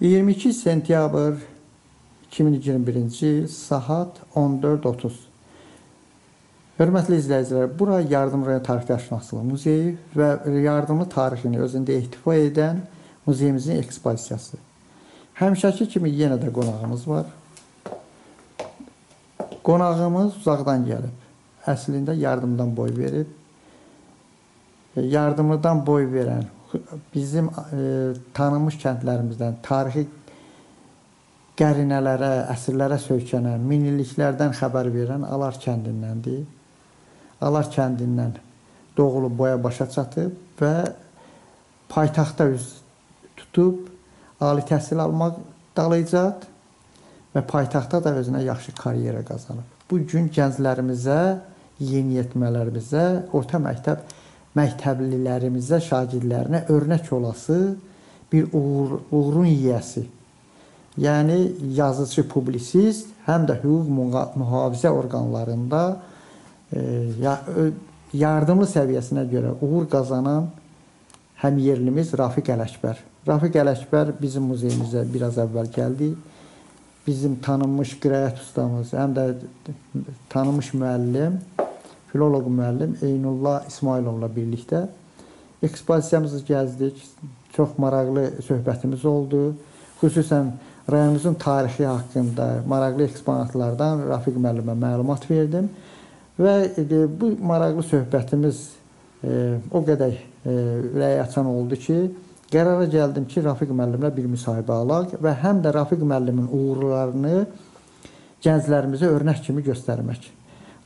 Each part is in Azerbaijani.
22 sentyabr 2021-ci il saat 14:30. Hörmətli izləyicilər, bura Yardım rayon tarixdaşnaslıq muzeyi və yardımlı tarixini özündə ehtiva edən muzeyimizin ekspozisiyası. Həmişəki kimi yenə də qonağımız var. Qonağımız uzaqdan gəlib. Əslində yardımdan boy verib. Yardımlıdan boy verən bizim e, tanınmış kəndlərimizdən tarixi qərinələrə, əsrlərə söykənən, minilliklərdən xəbər verən Alar kəndindəndir. Alar kəndindən doğulub boya başa çatıb və paytaxta üz tutub ali təhsil almaq dalayacaq və paytaxtda da özünə yaxşı karyera qazanıb. Bu gün gənclərimizə, yeniyetmələrimizə, orta məktəb məktəblilərimizə, şagirdlərinə örnək olası bir uğur, uğurun yiyəsi. Yəni yazıcı, publisist, həm də hüquq mühafizə orqanlarında e, ya, yardımlı səviyyəsinə görə uğur qazanan həm yerlimiz Rafiq Ələkbər. Rafiq Ələkbər bizim muzeyimizə biraz əvvəl gəldi. Bizim tanınmış qiraət ustamız, həm də tanınmış müəllim filoloq müəllim Eynullah İsmailovla birlikdə ekspozisiyamızı gəzdik. Çox maraqlı söhbətimiz oldu. Xüsusən rayonumuzun tarixi haqqında maraqlı eksponatlardan Rafiq müəllimə məlumat verdim və e, bu maraqlı söhbətimiz e, o qədər e, ürəyi açan oldu ki, qərara gəldim ki, Rafiq müəllimlə bir müsahibə alaq və həm də Rafiq müəllimin uğurlarını gənclərimizə örnək kimi göstərmək.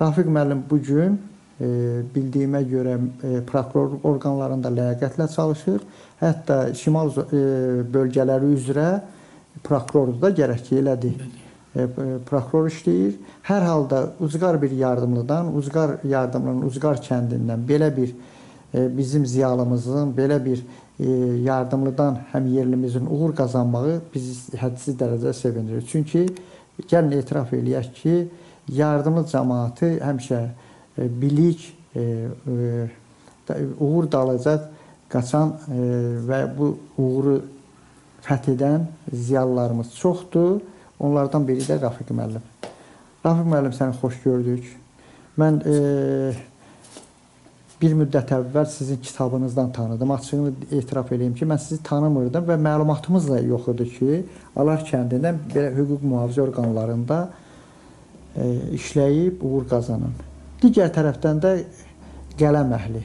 Rafiq müəllim bu gün e, bildiyimə görə e, prokuror orqanlarında ləyaqətlə çalışır. Hətta şimal e, bölgələri üzrə prokurorluq da gərək ki, elədi. Prokuror işləyir. Hər halda uzqar bir yardımlıdan, uzqar yardımlının uzqar kəndindən belə bir bizim ziyalımızın belə bir yardımlıdan həm yerlimizin uğur qazanmağı bizi hədsiz dərəcədə sevindirir. Çünki gəlin etiraf eləyək ki, yardımlı cəmaatı həmişə e, bilik, e, e, uğur dalacaq qaçan və bu uğuru fəth edən ziyalılarımız çoxdur. Onlardan biri də Rafiq müəllim. Rafiq müəllim səni xoş gördük. Mən bir müddət əvvəl sizin kitabınızdan tanıdım. Açığını etiraf edeyim ki, mən sizi tanımırdım və məlumatımız da yox idi ki, Alar kəndindən belə hüquq mühafizə orqanlarında işləyib uğur qazanın. Digər tərəfdən də qələm əhli.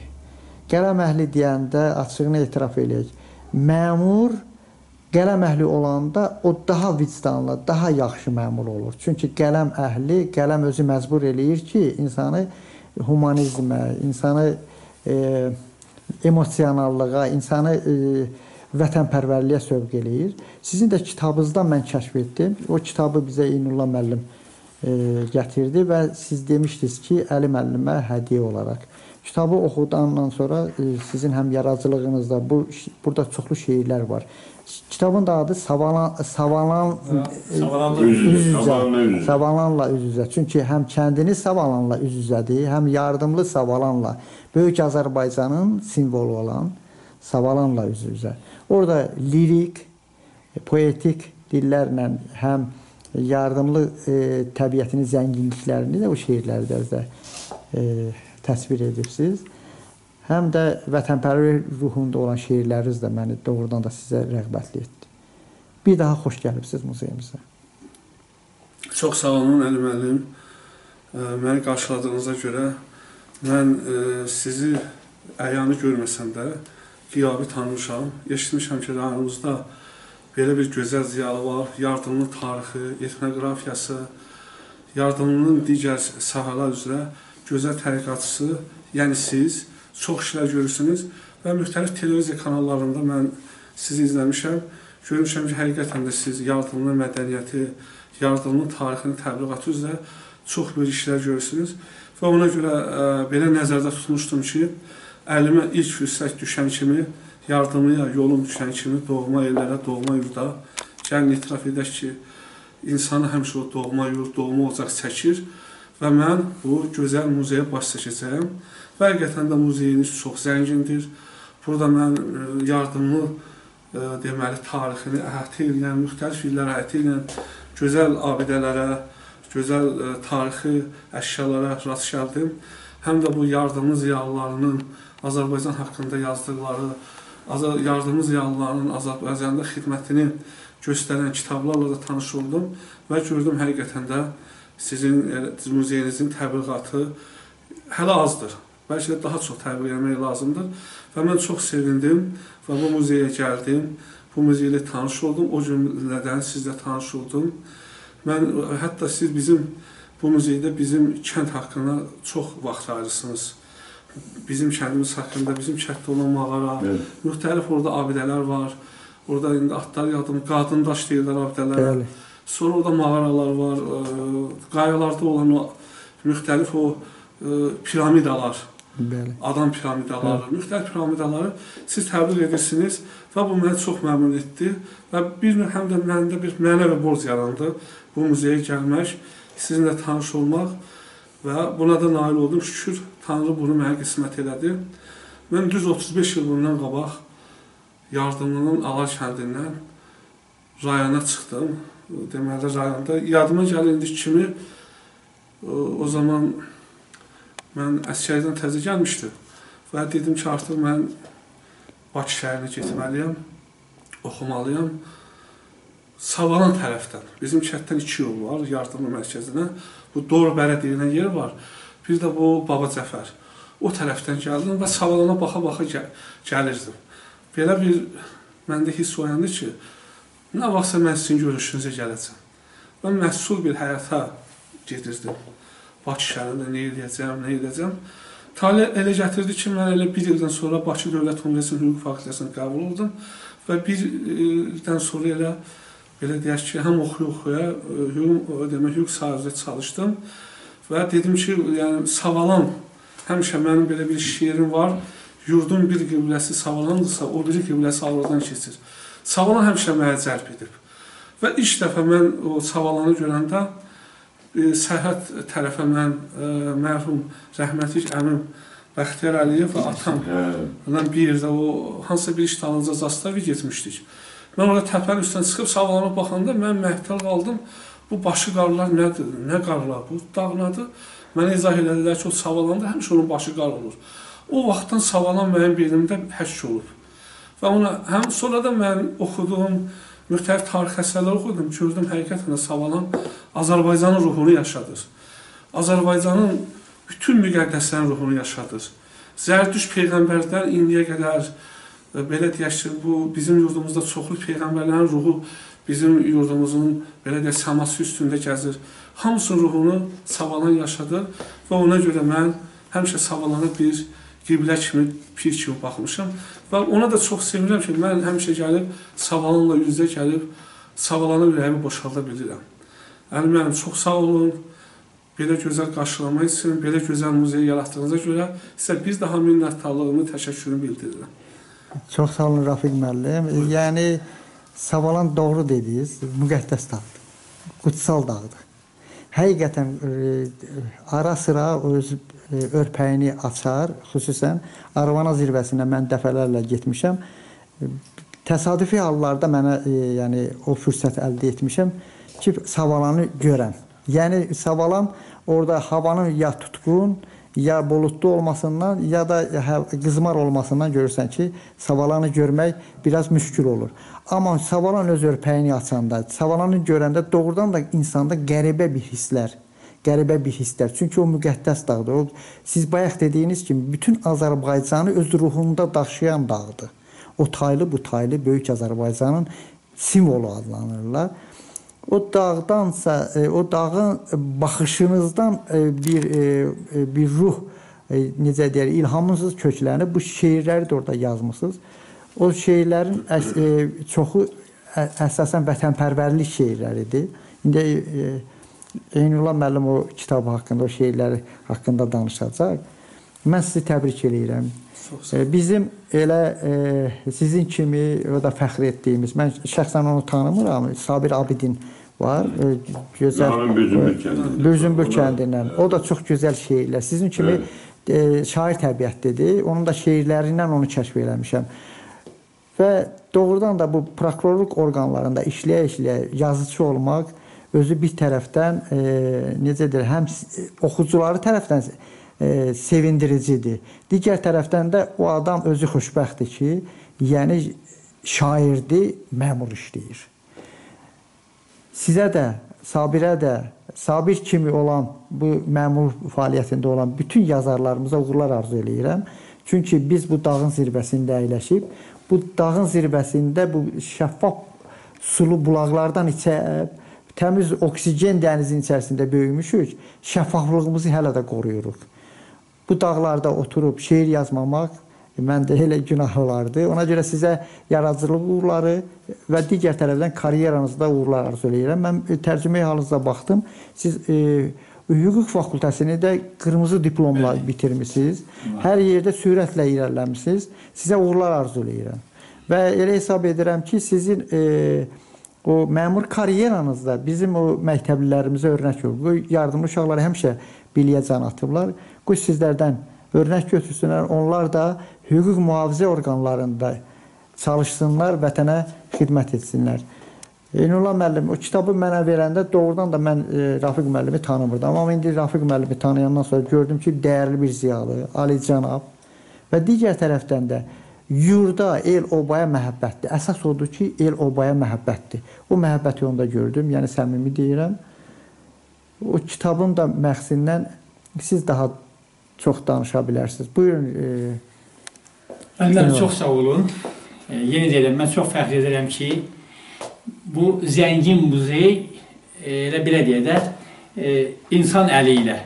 Qələm əhli deyəndə açığını etiraf eləyək. Məmur qələm əhli olanda o daha vicdanlı, daha yaxşı məmur olur. Çünki qələm əhli, qələm özü məcbur eləyir ki, insanı humanizmə, insanı e, emosionallığa, insanı e, vətənpərvərliyə sövq eləyir. Sizin də kitabınızdan mən kəşf etdim. O kitabı bizə İnullah müəllim e, gətirdi və siz demişdiniz ki, Əli müəllimə hədiyyə olaraq. Kitabı oxudandan sonra e, sizin həm yaradıcılığınızda bu burada çoxlu şeirlər var. Kitabın da adı Savalan Savalan üz-üzə. Savalanla üz-üzə. Çünki həm kəndini Savalanla üz-üzədir, həm yardımlı Savalanla Böyük Azərbaycanın simvolu olan Savalanla üz-üzə. Orada lirik, poetik dillərlə həm yardımlı e, təbiətinin zənginliklərini də o şeirlərdə də e, təsvir edirsiniz. Həm də vətənpərvər ruhunda olan şeirləriniz də məni doğrudan da sizə rəğbətli etdi. Bir daha xoş gəlibsiniz muzeyimizə. Çox sağ olun Əli müəllim. E, məni qarşıladığınıza görə mən e, sizi əyanı görməsəm də qiyabi tanımışam. Eşitmişəm ki, rayonumuzda belə bir gözəl ziyalı var, yardımlı tarixi, etnoqrafiyası, yardımlının digər sahələr üzrə gözəl tədqiqatçısı, yəni siz çox işlər görürsünüz və müxtəlif televiziya kanallarında mən sizi izləmişəm. Görmüşəm ki, həqiqətən də siz yardımlı mədəniyyəti, yardımlı tarixini təbliğatı üzrə çox böyük işlər görürsünüz. Və ona görə ə, belə nəzərdə tutmuşdum ki, əlimə ilk fürsət düşən kimi yardımıya yolum düşən kimi doğma yerlərə, doğma yurda gəlin etiraf edək ki, insanı həmişə o doğma yurd, doğma ocaq çəkir və mən bu gözəl muzeyə baş çəkəcəyəm. Və həqiqətən də muzeyiniz çox zəngindir. Burada mən e, yardımlı e, deməli tarixini əhatə edən, müxtəlif illər əhatə edən gözəl abidələrə, gözəl e, tarixi əşyalara rast gəldim. Həm də bu yardımlı ziyalılarının Azərbaycan haqqında yazdıqları, Azər yardımlı ziyalılarının Azərbaycanda xidmətini göstərən kitablarla da tanış oldum və gördüm həqiqətən də sizin e, muzeyinizin təbliğatı hələ azdır. Bəlkə də daha çox təbliğ etmək lazımdır və mən çox sevindim və bu muzeyə gəldim. Bu muzey ilə tanış oldum. O cümlədən sizlə tanış oldum. Mən hətta siz bizim bu muzeydə bizim kənd haqqında çox vaxt ayırırsınız. Bizim kəndimiz haqqında, bizim kənddə olan mağara, Evet. müxtəlif orada abidələr var. Orada indi atlar yadım, qadın daş deyirlər abidələrə. Bəli. Sonra orada mağaralar var, e, qayalarda olan o müxtəlif o e, piramidalar, Bəli. adam piramidaları, müxtəlif piramidaları siz təbliğ edirsiniz və bu məni çox məmnun etdi və bir növ həm də məndə bir mənəvi borc yarandı bu muzeyə gəlmək, sizinlə tanış olmaq və buna da nail oldum. Şükür Tanrı bunu mənə qismət elədi. Mən düz 35 il bundan qabaq yardımlının Alar kəndindən rayona çıxdım. Deməli rayonda yadıma gəlindik kimi o zaman mən əsgərdən təzə gəlmişdim və dedim ki, artıq mən Bakı şəhərinə getməliyəm, oxumalıyam. Savalan tərəfdən, bizim kənddən iki yol var, yardımlı mərkəzinə. Bu Doğru Bərə deyilən yer var. Bir də bu Baba Cəfər. O tərəfdən gəldim və Savalana baxa-baxa gəl gəlirdim. Belə bir məndə hiss oyandı ki, nə vaxtsa mən sizin görüşünüzə gələcəm. Mən məhsul bir həyata gedirdim. Bakı şəhərində nə edəcəm, nə edəcəm. Tale elə gətirdi ki, mən elə bir ildən sonra Bakı Dövlət Universitetinin hüquq fakültəsinə qəbul oldum və bir ildən sonra elə belə deyək ki, həm oxuya-oxuya e, hüquq demək hüquq sahəsində çalışdım və dedim ki, yəni Savalan həmişə mənim belə bir şeirim var. Yurdun bir qibləsi Savalandırsa, o biri qibləsi Avrodan keçir. Savalan həmişə mənə cəlb edib. Və ilk dəfə mən o Savalanı görəndə e, sərhəd tərəfə mən e, mərhum rəhmətlik əmim Bəxtiyar Əliyev və atam Evet. Ondan bir yerdə o hansısa bir iş dalınca zastavi getmişdik. Mən orada təpənin üstünə çıxıb sağlana baxanda mən məhtəl qaldım. Bu başı qarlar nədir? Nə qarlar? Bu dağ nədir? Mənə izah elədilər ki, o savalanda həmişə onun başı qar olur. O vaxtdan savalan mənim beynimdə həkk olub. Və ona həm sonra da mən oxudum, müxtəlif tarix əsərlər oxudum, gördüm həqiqətən savalan Azərbaycanın ruhunu yaşadır. Azərbaycanın bütün müqəddəslərin ruhunu yaşadır. Zərdüş peyğəmbərdən indiyə qədər belə deyək ki, bu bizim yurdumuzda çoxlu peyğəmbərlərin ruhu bizim yurdumuzun belə deyək səması üstündə gəzir. Hamısının ruhunu Savalan yaşadır və ona görə mən həmişə Savalana bir qiblə kimi, pir kimi baxmışam və ona da çox sevinirəm ki, mən həmişə gəlib Savalanla üz-üzə gəlib Savalana ürəyimi boşalda bilirəm. Yəni mənim çox sağ olun. Belə gözəl qarşılamaq üçün, belə gözəl muzey yaratdığınıza görə sizə bir daha minnətdarlığımı, təşəkkürümü bildirirəm. Çox sağ olun Rafiq müəllim. Yəni Savalan doğru dediniz, müqəddəs dağdır. Qutsal dağdır. Həqiqətən e, ara sıra öz e, örpəyini açar, xüsusən Arvana zirvəsinə mən dəfələrlə getmişəm. E, Təsadüfi hallarda mənə e, yəni o fürsət əldə etmişəm ki, Savalanı görəm. Yəni Savalan orada havanın ya tutqun, ya buludlu olmasından ya da hə- qızmar olmasından görürsən ki, Savalanı görmək biraz müşkül olur. Amma Savalan öz örpəyini açanda, Savalanı görəndə doğrudan da insanda qəribə bir hisslər, qəribə bir hisslər. Çünki o müqəddəs dağdır. O siz bayaq dediyiniz kimi bütün Azərbaycanı öz ruhunda daşıyan dağdır. O taylı bu taylı böyük Azərbaycanın simvolu adlanırlar. O dağdansa, e, o dağın baxışınızdan e, bir e, bir ruh necə deyər, ilhamınız köklənib. Bu şeirləri də orada yazmısınız. O şeirlərin əs, çoxu əsasən vətənpərvərlik şeirləridir. İndi Eynullah müəllim o kitab haqqında, o şeirləri haqqında danışacaq. Mən sizi təbrik eləyirəm. Bizim elə e, sizin kimi o da fəxr etdiyimiz, mən şəxsən onu tanımıram, Sabir Abidin var. E, gözəl Yarın Büzümbül kəndindən. O da çox gözəl şeirlər. Sizin kimi e, şair təbiətlidir. Onun da şeirlərindən onu kəşf eləmişəm. və doğrudan da bu prokurorluq orqanlarında işləyə-işləyə yazıçı olmaq özü bir tərəfdən e, necə deyir, həm oxucuları tərəfdən e, sevindiricidir. Digər tərəfdən də o adam özü xoşbəxtdir ki, yəni şairdir, məmur işləyir. Sizə də, Sabirə də, Sabir kimi olan bu məmur fəaliyyətində olan bütün yazarlarımıza uğurlar arzu eləyirəm. Çünki biz bu dağın zirvəsində əyləşib, bu dağın zirvəsində bu şəffaf sulu bulaqlardan içib təmiz oksigen dənizin içərisində böyümüşük. Şəffaflığımızı hələ də qoruyuruq. Bu dağlarda oturub şeir yazmamaq məndə elə günah olardı. Ona görə sizə yaradıcılıq uğurları və digər tərəfdən karyeranızda uğurlar arzu edirəm. Mən e, tərcümə halınıza baxdım. Siz e, hüquq fakültəsini də qırmızı diplomla bitirmisiniz. Hər yerdə sürətlə irəliləmisiniz. Sizə uğurlar arzu edirəm. Və elə hesab edirəm ki, sizin e, o məmur karyeranızda bizim o məktəblilərimizə örnək olur. Bu yardımlı uşaqları həmişə biliyə can atıblar. Qoy sizlərdən örnək götürsünlər. Onlar da hüquq mühafizə orqanlarında çalışsınlar, vətənə xidmət etsinlər. Eynullah müəllim o kitabı mənə verəndə doğrudan da mən e, Rafiq müəllimi tanımırdım. Amma indi Rafiq müəllimi tanıyandan sonra gördüm ki, dəyərli bir ziyalı, alicənab və digər tərəfdən də yurda, el obaya məhəbbətdir. Əsas odur ki, el obaya məhəbbətdir. O məhəbbəti onda gördüm, yəni səmimi deyirəm. O kitabın da məqsədindən siz daha çox danışa bilərsiniz. Buyurun. E, Eyvallah. çox sağ olun. E, Yenə deyirəm, mən çox fəxr edirəm ki, bu zəngin muzey e, elə belə deyə də e, insan əli ilə,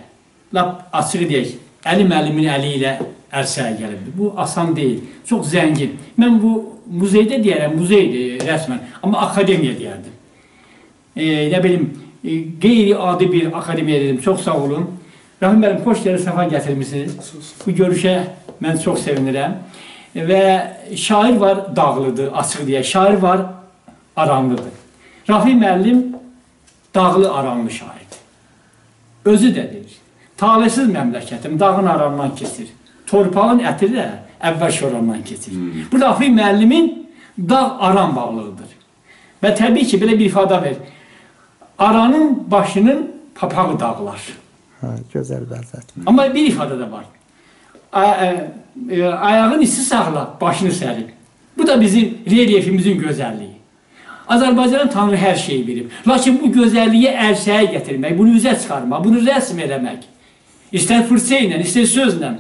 lap açıq deyək, Əli müəllimin əli ilə ərsəyə gəlibdir. Bu asan deyil, çox zəngin. Mən bu muzeydə deyərəm, muzeydir rəsmən, amma akademiya deyərdim. E, nə bilim, e, qeyri-adi bir akademiya dedim. Çox sağ olun. Rahim müəllim, xoş gəldiniz, səfa gətirmisiniz. Bu görüşə mən çox sevinirəm. Və şair var dağlıdır, açıq deyək. Şair var aranlıdır. Rafi müəllim dağlı aranlı şairdir. Özü də deyir. Talihsiz məmləkətim dağın arandan keçir. Torpağın əti də əvvəl şorandan keçir. Bu Rafi müəllimin dağ aran bağlığıdır. Və təbii ki, belə bir ifadə ver. Aranın başının papağı dağlar. hə, gözəl bəzət. Amma bir ifadə də var. A- ə- ə, Ayağın isti saxla, başını sərin. Bu da bizim relyefimizin gözəlliyi. Azərbaycanın Tanrı hər şeyi verib. Lakin bu gözəlliyi ərsəyə gətirmək, bunu üzə çıxarmaq, bunu rəsm eləmək, istər fırça ilə, istər sözlə,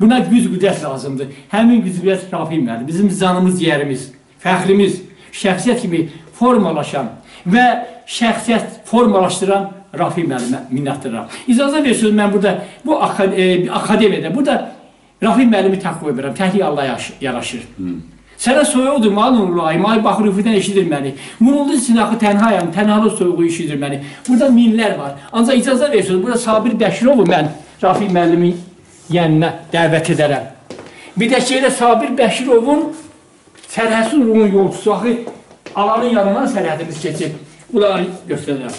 buna güc qüdrət lazımdır. Həmin güc qüdrət Rafi müəllim, bizim canımız, yerimiz, fəxrimiz, şəxsiyyət kimi formalaşan və şəxsiyyət formalaşdıran Rafi müəllimə minnətdaram. İcazə versiniz mən burada bu akad e, akademiyada burada Rafi müəllimi tək qoymuram. Təklik Allah yaraşır. Sənə soyuqdur malum Rahim, ay baxır üfüdən eşidir məni. Üçün axı tənhayam, tənhalıq soyuğu eşidir məni. Burada minlər var. Ancaq icazə versiniz, burada Sabir Bəşirovu mən Rafi müəllimin yanına dəvət edərəm. Bir də ki, elə Sabir Bəşirovun sərhədsiz ruhun yolçusu, axı alanın yanından sərhədimiz keçib. Bunları göstərərəm.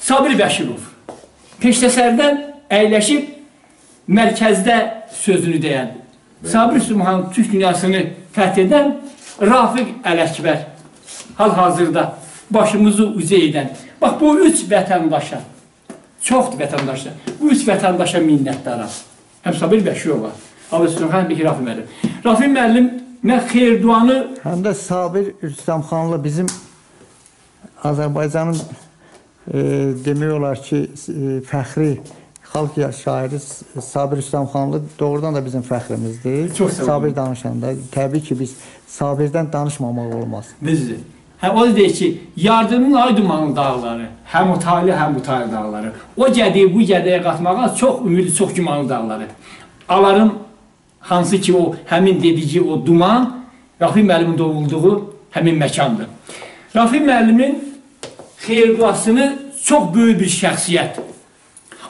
Sabir Bəşirov peştəsərdən əyləşib mərkəzdə sözünü deyən, Sabir Sümhan Türk dünyasını fəth edən Rafiq Ələkbər hal-hazırda başımızı uca edən. Bax bu üç vətəndaşa, çoxdur vətəndaşlar, bu üç vətəndaşa minnətdaram. Həm Sabir Bəşirova, Allah Sümhan bir Rafi müəllim. Rafi müəllim nə xeyir duanı Həm də Sabir Rüstəmxanlı bizim Azərbaycanın e, demək olar ki, e, fəxri xalq şairi Sabir Rüstəmxanlı doğrudan da bizim fəxrimizdir. Çox. Sabir danışanda təbii ki, biz Sabirdən danışmamaq olmaz. Bizdir. Hə, o deyir ki, yardımın ay dumanlı dağları, həm o tali, həm bu tali dağları. O gədiyi bu gədiyə qatmağa çox ümidli, çox gümanlı dağları. Aların hansı ki o həmin dedici o duman Rafi müəllimin doğulduğu həmin məkandır. Rafi müəllimin xeyirduasını çox böyük bir şəxsiyyət.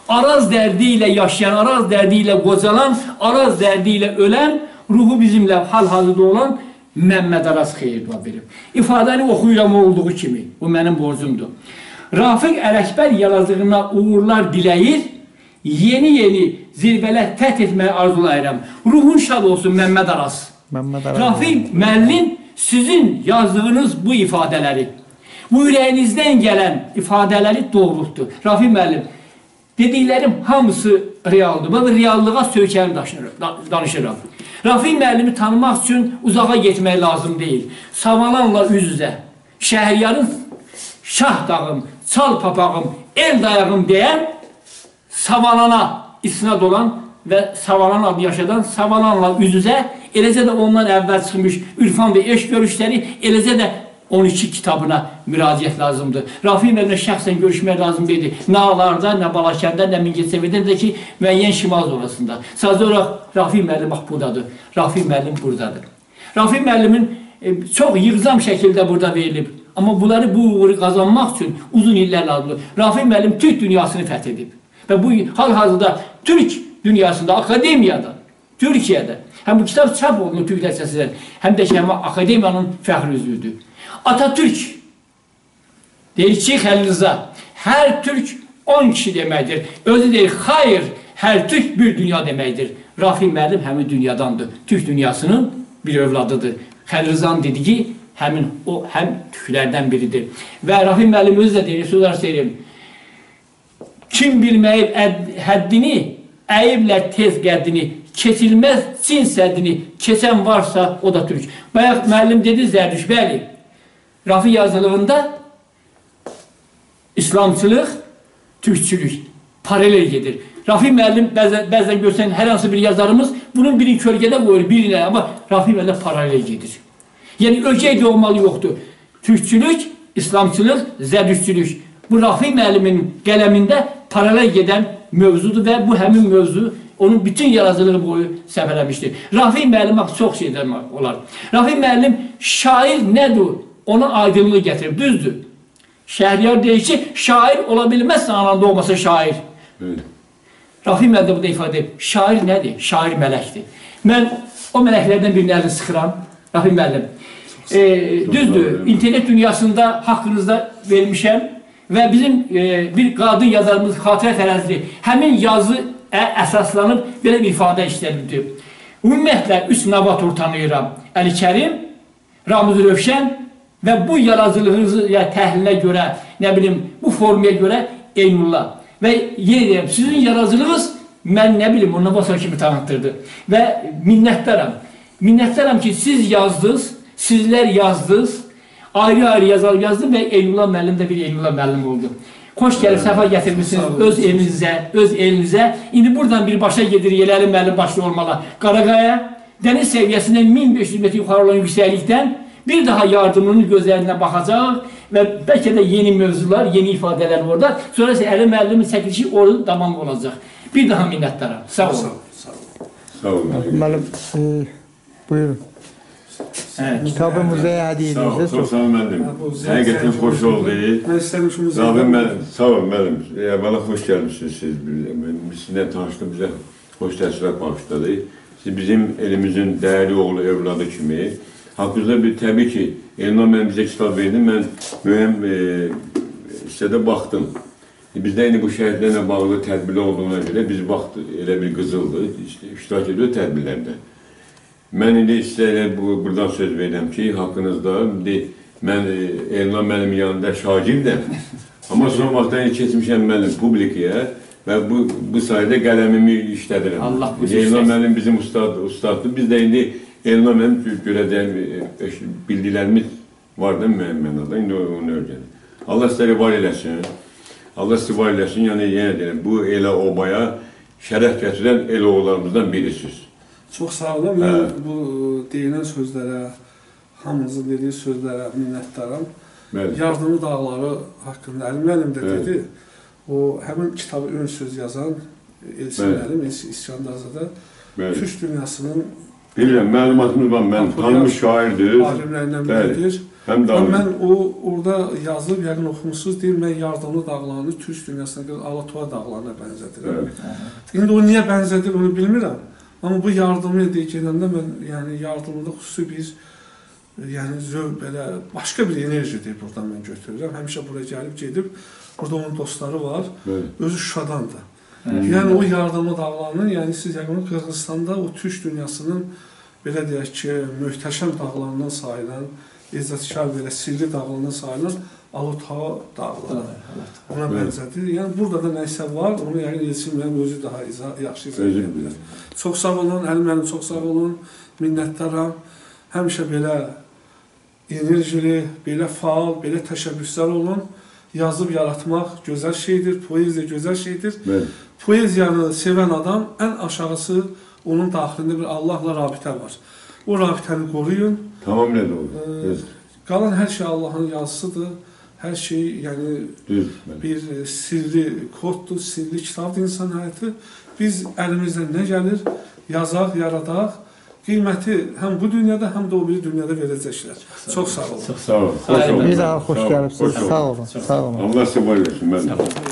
Araz dərdi ilə yaşayan, araz dərdi ilə qocalan, araz dərdi ilə ölən, ruhu bizimlə hal-hazırda olan Məmməd Araz xeyir-dua verib. İfadəni oxuyuram olduğu kimi, bu mənim borcumdur. Rafiq Ələkbər yaradığına uğurlar diləyir, yeni-yeni zirvələr fəth etməyi arzulayıram. Ruhun şad olsun Məmməd Araz. Məmməd Araz. Rafi müəllim sizin yazdığınız bu ifadələri, bu ürəyinizdən gələn ifadələri doğrultdu. Rafi müəllim, dediklərim hamısı realdır. Ben reallığa söykənib danışıram. Rafi müəllimi tanımaq üçün uzağa getmək lazım deyil. Savalanla üz-üzə, Şəhriyarın şah dağım, çal papağım, el dayağım deyən Savalana isnad olan və Savalan adlı yaşadan Savalanla üz-üzə, eləcə də ondan əvvəl çıxmış ürfan və eşq görüşləri, eləcə də 12 kitabına müraciət lazımdır. Rafi müəllimlə şəxsən görüşmək lazım deyildi. Nə Ağlarda, nə Balakəndə, nə Mingəçevirdə, də ki, müəyyən şimal zonasında. Sadəcə olaraq Rafi müəllim bax buradadır. Rafi müəllim buradadır. Rafi müəllimin e, çox yığzam şəkildə burada verilib. Amma bunları bu uğuru qazanmaq üçün uzun illər lazımdır. Rafi müəllim Türk dünyasını fəth edib. Və bu hal-hazırda Türk dünyasında, akademiyada, Türkiyədə həm bu kitab çap olunur Türk dəstəsindən, həm də ki, həm akademiyanın fəxri üzvüdür. Atatürk deyir ki, Xəlilza, hər Türk 10 kişi deməkdir. Özü deyir, xayır, hər Türk bir dünya deməkdir. Rafi müəllim həmin dünyadandır. Türk dünyasının bir övladıdır. Xəlilzanın dediyi həmin o həm türklərdən biridir. Və Rafi müəllim özü də deyir, sözlər söyləyir. Kim bilməyib əd- həddini, əyiblər tez qəddini, keçilməz cin səddini, keçən varsa o da türk. Bayaq müəllim dedi Zərdüş, bəli, Rafi yazılığında İslamçılıq, türkçülük paralel gedir. Rafi müəllim bəzən, bəzən görsən hər hansı bir yazarımız bunun birini kölgədə qoyur, birinə, amma Rafi müəllim paralel gedir. Yəni ögey doğmalı yoxdur. Türkçülük, İslamçılıq, Zərdüştçülük. Bu Rafi müəllimin qələmində paralel gedən mövzudur və bu həmin mövzu onun bütün yaradıcılığı boyu səfərləmişdir. Rafi müəllimə çox şeylər olar. Rafi müəllim şair nədir? Ona aydınlığı gətirib, düzdür. Şəhriyar deyir ki, şair ola bilməzsən ananda olmasa şair. Evet. Rafi müəllim burada ifadə edib. Şair nədir? Şair mələkdir. Mən o mələklərdən birinin əlini sıxıram. Rafi müəllim. E, düzdür, internet dünyasında haqqınızda vermişəm və bizim e, bir qadın yazarımız Xatirə Fərəzli həmin yazı ə, əsaslanıb belə bir ifadə işlədibdir. Ümumiyyətlə üç novator tanıyıram. Əli Kərim, Ramuz Rövşən və bu yaradıcılığınızı ya təhlilə görə, nə bilim, bu formaya görə Eynullah. Və yenə deyirəm, sizin yaradıcılığınız mən nə bilim, ondan başqa kimi tanıtdırdı. Və minnətdaram. Minnətdaram ki, siz yazdınız, sizlər yazdınız, ayrı-ayrı yazar yazdım və Eynullah müəllim də bir Eynullah müəllim oldu. Xoş gəlib, səfa gətirmişsiniz öz evinizə, öz elinizə. İndi buradan birbaşa gedir, Yeləli müəllim başlı olmalı. Qaraqaya, dəniz səviyyəsindən 1500 metr yuxarı olan yüksəklikdən bir daha yardımının gözlərinə baxacaq və bəlkə də yeni mövzular, yeni ifadələr orada. Sonra isə Əli müəllimin çəkilişi orada tamam olacaq. Bir daha minnətdaram. Sağ Sağ olun. ol, sağ ol. Sağ olun. Müəllim, e, buyurun. Evet. Kitabımıza Sağ ol, hədiyənizə çok çox. sağ olun müəllim. Həqiqətən xoş oldu. Zabim müəllim, sağ olun müəllim. Əvvəla xoş gəlmişsiniz siz. Biz sizinlə tanışdıq, bizə xoş təəssürat bağışladı. Siz bizim elimizin dəyərli oğlu, evladı kimi. Haqqınızda bir, təbii ki, Elman müəllim bizə kitab verdi, mən mühüm e, hissədə baxdım. Bizdə indi bu şəhidlərlə bağlı tədbirli olduğuna görə biz baxdıq, elə bir qızıldı, işte, iştirak ediyor tədbirlərdə. Mən indi sizə bu buradan söz verirəm ki, haqqınızda indi mən e, Elman müəllimin yanında şagirdəm. Amma son vaxtdan keçmişəm müəllim publikaya və bu bu sayədə qələmimi işlədirəm. Allah bu işləsin. müəllim bizim ustad ustaddır. Biz də indi Elman müəllim görəcəyim e, e, bildiklərimiz var da müəyyən mənada. İndi onu öyrənir. Allah sizləri var eləsin. Allah sizi var eləsin. Yəni yenə deyirəm, bu elə obaya şərəf gətirən el oğullarımızdan birisiniz. Çox sağ olun. Mən bu deyilən sözlərə, hamınızın dediyi sözlərə minnətdaram. Bəli. Yardımlı dağları haqqında Əli müəllim də dedi. O həmin kitabı ön söz yazan Evet. müəllim, Elçin İskandarzada Bəli. Türk dünyasının Bilirəm, məlumatımız var. Mən tanınmış şairdir. alimlərindən biridir. Həm də mən o orada yazılıb, yəqin oxumusunuz deyir, mən yardımlı dağlarını Türk dünyasına qədər Alatoa dağlarına bənzədirəm. Evet. İndi o niyə bənzədir onu bilmirəm. Amma bu yardımlı deyə gələndə mən yəni yardımda xüsusi bir yəni zövq belə başqa bir enerjidir buradan mən götürürəm. Həmişə bura gəlib gedib burada onun dostları var. Bəli. Özü Şuşadandır. Evet. Yəni o yardımlı dağlarının, yəni siz yəqin Qırğızstanda o Türk dünyasının belə deyək ki, möhtəşəm dağlarından sayılan, izzətkar belə sirli dağlarından sayılan Alutağ dağları. Ona Evet. bənzədir. Yəni burada da nəsə var, onu yəqin Elçin mənim özü daha izah, yaxşı izah bilər. Çox sağ olun, Əli müəllim çox sağ olun. Minnətdaram. Həmişə belə enerjili, belə faal, belə təşəbbüslər olun. Yazıb yaratmaq gözəl şeydir, poeziya gözəl şeydir. Bəli. Poeziyanı sevən adam ən aşağısı onun daxilində bir Allahla rabitə var. O rabitəni qoruyun. Tamamilə doğru. Düz. Qalan hər şey Allahın yazısıdır. Hər şey, yəni Düz. Bir e, sirli koddur, sirli kitabdır insan həyatı. Biz əlimizdən nə gəlir, yazaq, yaradaq. Qiyməti həm bu dünyada, həm də o biri dünyada verəcəklər. Çox sağ olun. Çox Sağ olun. Xoş olun. Bir daha xoş gəlibsiniz. Sağ olun. Sağ olun. Allah size var versin. Ben Sağ olun.